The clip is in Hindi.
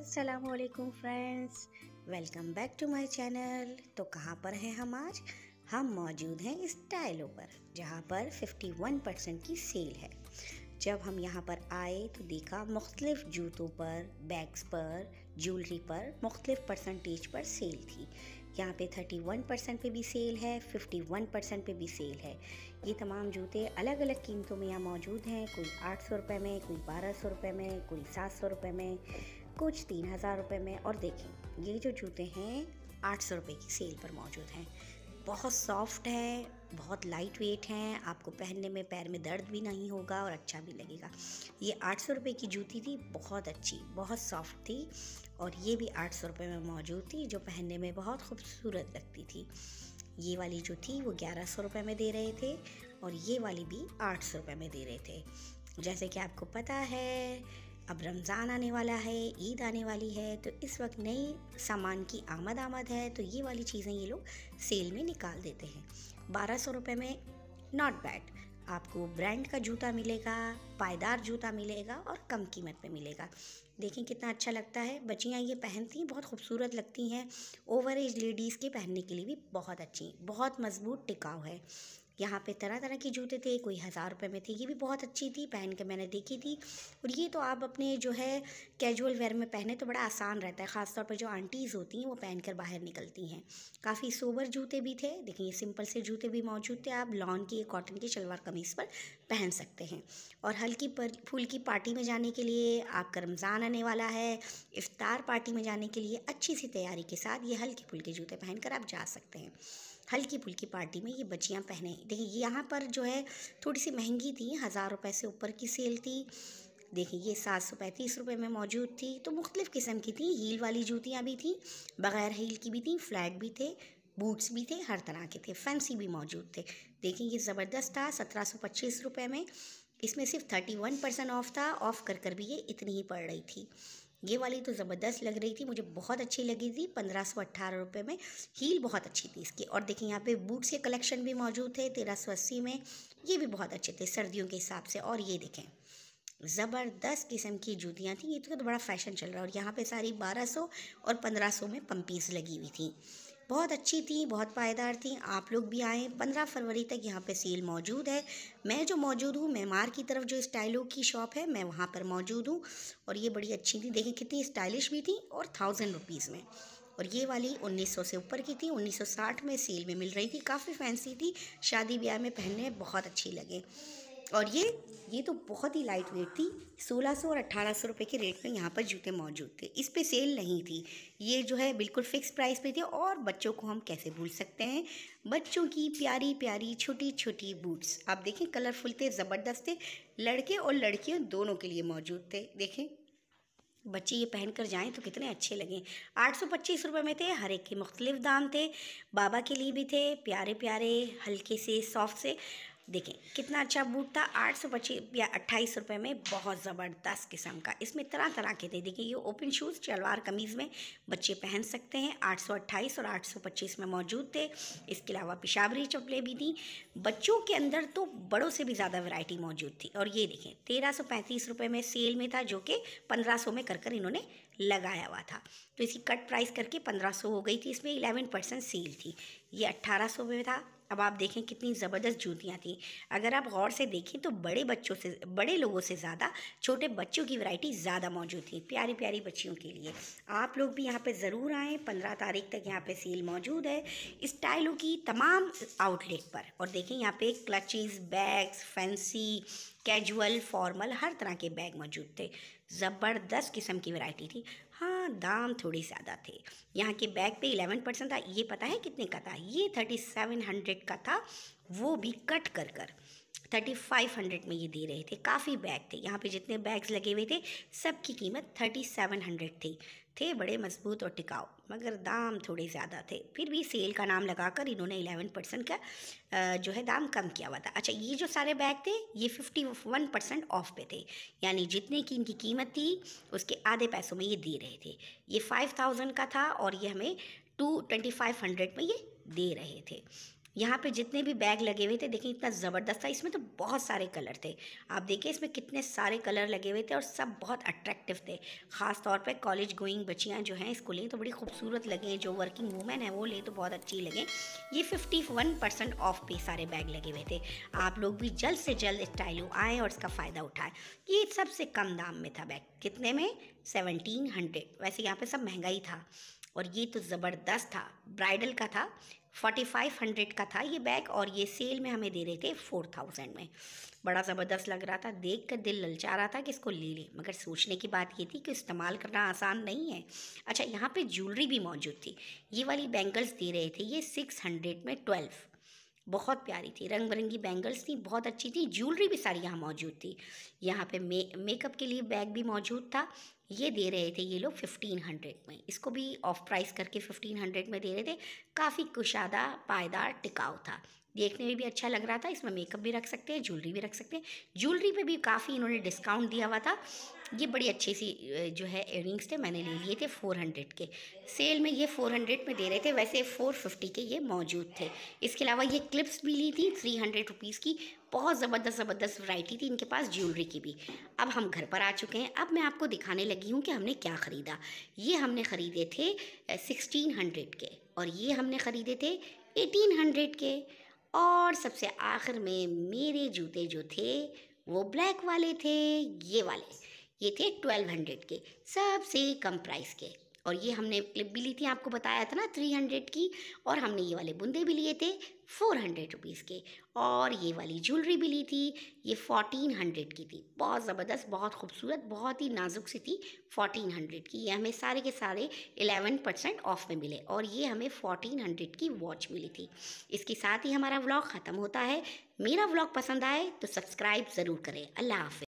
असलकुम friends welcome back to my channel तो कहाँ पर हैं हम आज? हम मौजूद हैं स्टाइलों पर, जहाँ पर 51 परसेंट की सेल है। जब हम यहाँ पर आए तो देखा मुख्तलिफ़ जूतों पर बैग्स पर ज्वेलरी पर मुख्तलिफ़ परसेंटेज पर सेल थी। यहाँ पे 31 परसेंट पर भी सेल है 51 परसेंट पर भी सेल है। ये तमाम जूते अलग अलग कीमतों में यहाँ मौजूद हैं। कोई आठ सौ रुपये में, कोई बारह सौ रुपये में, कोई सात सौ रुपये में। कुछ तीन हज़ार रुपये में और देखें, ये जो जूते हैं, आठ सौ रुपये की सेल पर मौजूद हैं। बहुत सॉफ्ट है, बहुत लाइट वेट हैं, आपको पहनने में, पैर में दर्द भी नहीं होगा और अच्छा भी लगेगा। ये आठ सौ रुपये की जूती थी, बहुत अच्छी, बहुत सॉफ्ट थी और ये भी आठ सौ रुपये में मौजूद थी, जो पहनने में बहुत खूबसूरत लगती थी। ये वाली जो थी, वो ग्यारह सौ रुपये में दे रहे थे और ये वाली भी आठ सौ रुपये में दे रहे थे। जैसे कि आपको पता है अब रमज़ान आने वाला है, ईद आने वाली है तो इस वक्त नए सामान की आमद आमद है तो ये वाली चीज़ें ये लोग सेल में निकाल देते हैं। बारह सौ रुपये में नॉट बैड आपको ब्रांड का जूता मिलेगा, पायदार जूता मिलेगा और कम कीमत पे मिलेगा। देखें कितना अच्छा लगता है, बच्चियाँ ये पहनती हैं, बहुत खूबसूरत लगती हैं। ओवर एज लेडीज़ के पहनने के लिए भी बहुत अच्छी, बहुत मज़बूत टिकाऊ है। यहाँ पे तरह तरह के जूते थे, कोई हज़ार रुपये में थे। ये भी बहुत अच्छी थी, पहन के मैंने देखी थी। और ये तो आप अपने जो है कैजुअल वेयर में पहने तो बड़ा आसान रहता है, ख़ासतौर पर जो आंटीज़ होती हैं, वो पहन कर बाहर निकलती हैं। काफ़ी सोबर जूते भी थे देखिए ये सिंपल से जूते भी मौजूद थे। आप लॉन की कॉटन की शलवार कमीज़ पर पहन सकते हैं। और हल्की पर, फूल की पार्टी में जाने के लिए आपका रमज़ान आने वाला है। इफ्तार पार्टी में जाने के लिए अच्छी सी तैयारी के साथ ये हल्के फुल्के जूते पहन कर आप जा सकते हैं। हल्की फुल्की पार्टी में ये बच्चियाँ पहने। देखिए, यहाँ पर जो है थोड़ी सी महँगी थी, हज़ार रुपये से ऊपर की सेल थी। देखिए, ये सात सौ पैंतीस रुपये में मौजूद थी तो मुख्तलिफ़ किस्म की थी। हील वाली जूतियाँ भी थी, बग़ैर हील की भी थी फ्लैट भी थे, बूट्स भी थे, हर तरह के थे, फैंसी भी मौजूद थे। देखिए, ये ज़बरदस्त था, सत्रह सौ पच्चीस रुपये में। इसमें सिर्फ़ थर्टी वन परसेंट ऑफ़ था ऑफ़ कर कर भी ये इतनी ही पड़ रही थी। ये वाली तो ज़बरदस्त लग रही थी मुझे बहुत अच्छी लगी थी पंद्रह सौ अट्ठारह रुपये में। हील बहुत अच्छी थी इसकी। और देखिए यहाँ पे बूट्स के कलेक्शन भी मौजूद थे तेरह सौ अस्सी में। ये भी बहुत अच्छे थे सर्दियों के हिसाब से। और ये देखें ज़बरदस्त किस्म की जूतियाँ थी। ये तो, तो बड़ा फ़ैशन चल रहा है। और यहाँ पर सारी बारह और पंद्रह सौ में पम्पीज़ लगी हुई थी। बहुत अच्छी थी, बहुत पायदार थी। आप लोग भी आएँ। पंद्रह फरवरी तक यहाँ पे सेल मौजूद है। मैं जो मौजूद हूँ मेमार की तरफ़ जो स्टाइलों की शॉप है, मैं वहाँ पर मौजूद हूँ। और ये बड़ी अच्छी थी। देखिए कितनी स्टाइलिश भी थी और थाउज़ेंड रुपीज़ में। और ये वाली 1900 से ऊपर की थी। 1960 में सेल में मिल रही थी। काफ़ी फैंसी थी। शादी ब्याह में पहनने बहुत अच्छी लगे। और ये ये तो बहुत ही लाइट वेट थी। 1600 और 1800 रुपए के रेट में यहाँ पर जूते मौजूद थे। इस पे सेल नहीं थी। ये जो है बिल्कुल फिक्स प्राइस पे थे और बच्चों को हम कैसे भूल सकते हैं? बच्चों की प्यारी प्यारी छोटी छोटी बूट्स आप देखें कलरफुल थे, ज़बरदस्त थे। लड़के और लड़कियों दोनों के लिए मौजूद थे। देखें, बच्चे ये पहन कर जाएँ तो कितने अच्छे लगें। आठ सौ पच्चीस रुपये में थे, हर एक के मुख्तलिफ़ दाम थे। बाबा के लिए भी थे प्यारे प्यारे हल्के से सॉफ्ट से। देखें, कितना अच्छा बूट था, आठ सौ पच्चीस या अट्ठाईस रुपये में, बहुत ज़बरदस्त किस्म का। इसमें तरह तरह के थे। देखिए, ये ओपन शूज़ शलवार कमीज़ में बच्चे पहन सकते हैं। आठ सौ अट्ठाईस और आठ सौ पच्चीस में मौजूद थे। इसके अलावा पिशाबरी चप्पलें भी थी। बच्चों के अंदर तो बड़ों से भी ज़्यादा वैरायटी मौजूद थी। और ये देखें, तेरह सौ पैंतीस रुपये में सेल में था, जो कि पंद्रह सौ में कर कर इन्होंने लगाया हुआ था। तो इसकी कट प्राइस करके पंद्रह सौ हो गई थी। इसमें इलेवन परसेंट सेल थी। ये अट्ठारह सौ में था अब आप देखें कितनी ज़बरदस्त जूतियाँ थी। अगर आप गौर से देखें तो बड़े बच्चों से, बड़े लोगों से ज़्यादा छोटे बच्चों की वैरायटी ज़्यादा मौजूद थी, प्यारी प्यारी बच्चियों के लिए। आप लोग भी यहाँ पे ज़रूर आएँ, पंद्रह तारीख तक यहाँ पे सेल मौजूद है स्टाइलों की तमाम आउटलेट पर। और देखें यहाँ पे clutches bags, fancy, casual, formal, हर तरह के बैग मौजूद थे। ज़बरदस्त किस्म की वैरायटी थी। हाँ दाम थोड़ी ज़्यादा थे। यहाँ के बैग पे इलेवन परसेंट था, ये पता है कितने का था? ये थर्टी सेवन हंड्रेड का था, वो भी कट कर कर। थर्टी फाइव हंड्रेड में ये दे रहे थे। काफ़ी बैग थे। यहाँ पे जितने बैग्स लगे हुए थे सब की कीमत थर्टी सेवन हंड्रेड थी। थे बड़े मज़बूत और टिकाऊ, मगर दाम थोड़े ज़्यादा थे। फिर भी सेल का नाम लगाकर इन्होंने इलेवन परसेंट का जो है दाम कम किया हुआ था। अच्छा ये जो सारे बैग थे, ये फिफ्टी वन परसेंट ऑफ़ पे थे। यानी जितने की इनकी कीमत थी, उसके आधे पैसों में ये दे रहे थे। ये फाइव थाउज़ेंड का था और ये हमें टू ट्वेंटी फाइव हंड्रेड में ये दे रहे थे। यहाँ पे जितने भी बैग लगे हुए थे, देखिए इतना ज़बरदस्त था। इसमें तो बहुत सारे कलर थे। आप देखिए, इसमें कितने सारे कलर लगे हुए थे और सब बहुत अट्रैक्टिव थे। ख़ास तौर पे कॉलेज गोइंग बच्चियाँ जो हैं इसको लें तो बड़ी खूबसूरत लगे, जो वर्किंग वूमेन है वो लें तो बहुत अच्छी लगे। ये फिफ्टी वन परसेंट ऑफ़ पे सारे बैग लगे हुए थे। आप लोग भी जल्द से जल्द स्टाइलो आएँ और इसका फ़ायदा उठाएँ। ये सबसे कम दाम में था बैग। कितने में? सेवनटीन हंड्रेड वैसे यहाँ पर सब महँगा ही था। और ये तो ज़बरदस्त था। ब्राइडल का था फोर्टी फाइव हंड्रेड का था ये बैग और ये सेल में हमें दे रहे थे फोर थाउज़ेंड में। बड़ा ज़बरदस्त लग रहा था, देख कर दिल ललचा रहा था कि इसको ले लें, मगर सोचने की बात ये थी कि इस्तेमाल करना आसान नहीं है। अच्छा यहाँ पे ज्वेलरी भी मौजूद थी, ये वाली बैंगल्स दे रहे थे ये सिक्स हंड्रेड में ट्वेल्व बहुत प्यारी थी। रंग बिरंगी बैंगल्स थी, बहुत अच्छी थी। ज्वेलरी भी सारी यहाँ मौजूद थी। यहाँ पे मे मेकअप के लिए बैग भी मौजूद था। ये दे रहे थे ये लोग फिफ्टीन हंड्रेड में। इसको भी ऑफ़ प्राइस करके फिफ्टीन हंड्रेड में दे रहे थे। काफ़ी कुशादा, पायदार, टिकाऊ था। देखने में भी अच्छा लग रहा था। इसमें मेकअप भी रख सकते हैं ज्वेलरी भी रख सकते हैं। ज्वेलरी पे भी काफ़ी इन्होंने डिस्काउंट दिया हुआ था। ये बड़ी अच्छी सी जो है इयरिंग्स थे, मैंने ले लिए थे फोर हंड्रेड के। सेल में ये फोर हंड्रेड में दे रहे थे, वैसे फोर फिफ्टी के ये मौजूद थे। इसके अलावा ये क्लिप्स भी ली थी थ्री हंड्रेड रुपीज़ की, बहुत ज़बरदस्त ज़बरदस्त वैरायटी थी इनके पास ज्वेलरी की भी। अब हम घर पर आ चुके हैं। अब मैं आपको दिखाने लगी हूँ कि हमने क्या ख़रीदा। ये हमने ख़रीदे थे सिक्सटीन हंड्रेड के और ये हमने ख़रीदे थे एटीन हंड्रेड के। और सबसे आखिर में मेरे जूते जो थे, वो ब्लैक वाले थे, ये वाले। ये थे ट्वेल्व हंड्रेड के, सबसे कम प्राइस के। और ये हमने क्लिप भी ली थी, आपको बताया था ना थ्री हंड्रेड की, और हमने ये वाले बुंदे भी लिए थे फोर हंड्रेड रुपीज़ के। और ये वाली ज्वेलरी भी ली थी, ये फोर्टीन हंड्रेड की थी। बहुत ज़बरदस्त, बहुत खूबसूरत, बहुत ही नाजुक सी थी फोर्टीन हंड्रेड की। ये हमें सारे के सारे एलेवन परसेंट ऑफ़ में मिले, और ये हमें फोर्टीन हंड्रेड की वॉच मिली थी। इसके साथ ही हमारा व्लॉग ख़त्म होता है। मेरा व्लॉग पसंद आए तो सब्सक्राइब ज़रूर करें। अल्लाह हाफि